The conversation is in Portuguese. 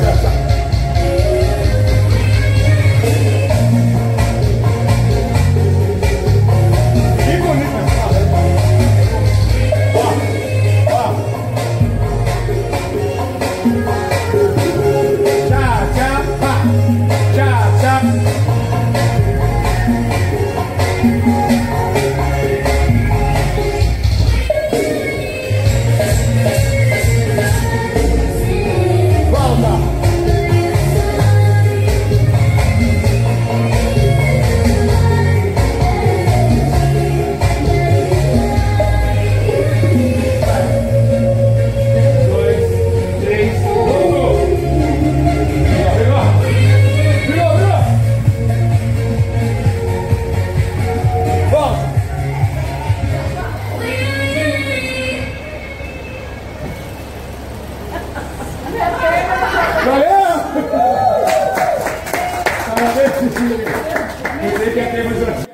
gracias. Cecília! Você que é tema